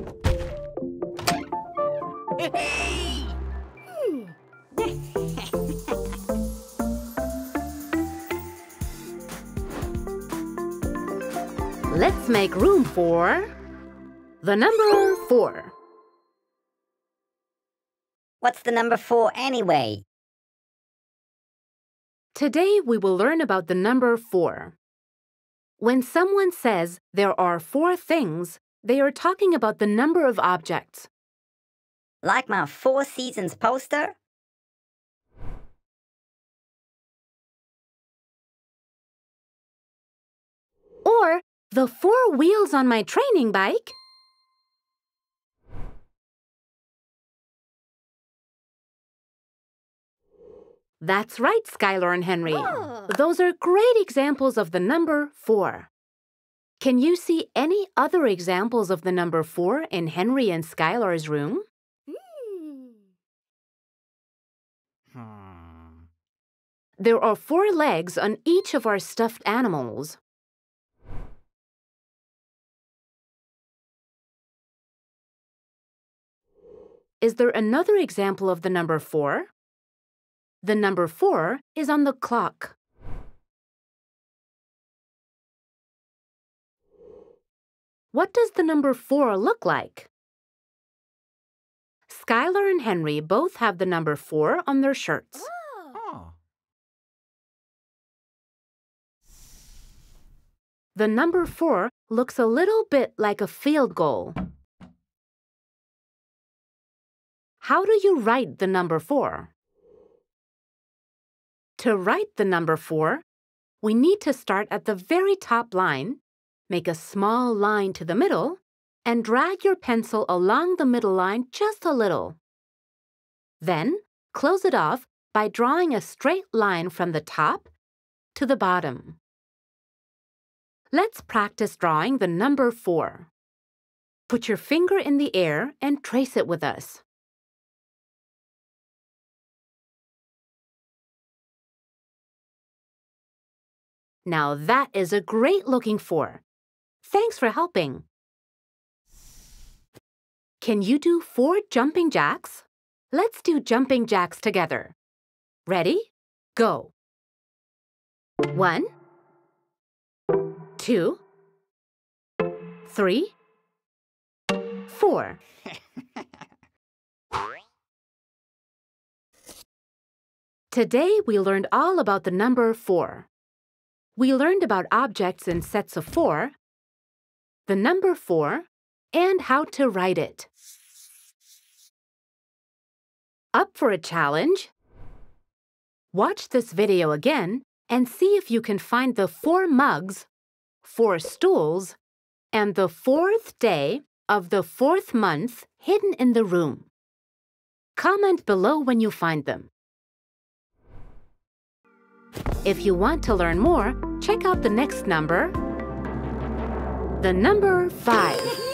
Let's make room for the number four. What's the number four anyway? Today we will learn about the number four. When someone says there are four things, they are talking about the number of objects. Like my Four Seasons poster? Or the four wheels on my training bike. That's right, Skylar and Henry. Oh. Those are great examples of the number four. Can you see any other examples of the number four in Henry and Skylar's room? Hmm. There are four legs on each of our stuffed animals. Is there another example of the number four? The number four is on the clock. What does the number four look like? Skylar and Henry both have the number four on their shirts. Oh. The number four looks a little bit like a field goal. How do you write the number four? To write the number four, we need to start at the very top line, make a small line to the middle, and drag your pencil along the middle line just a little. Then, close it off by drawing a straight line from the top to the bottom. Let's practice drawing the number 4. Put your finger in the air and trace it with us. Now that is a great looking 4. Thanks for helping. Can you do four jumping jacks? Let's do jumping jacks together. Ready? Go. One, two, three, four. Today we learned all about the number four. We learned about objects in sets of four, the number four, and how to write it. Up for a challenge? Watch this video again and see if you can find the four mugs, four stools, and the fourth day of the fourth month hidden in the room. Comment below when you find them. If you want to learn more, check out the next number, the number 5.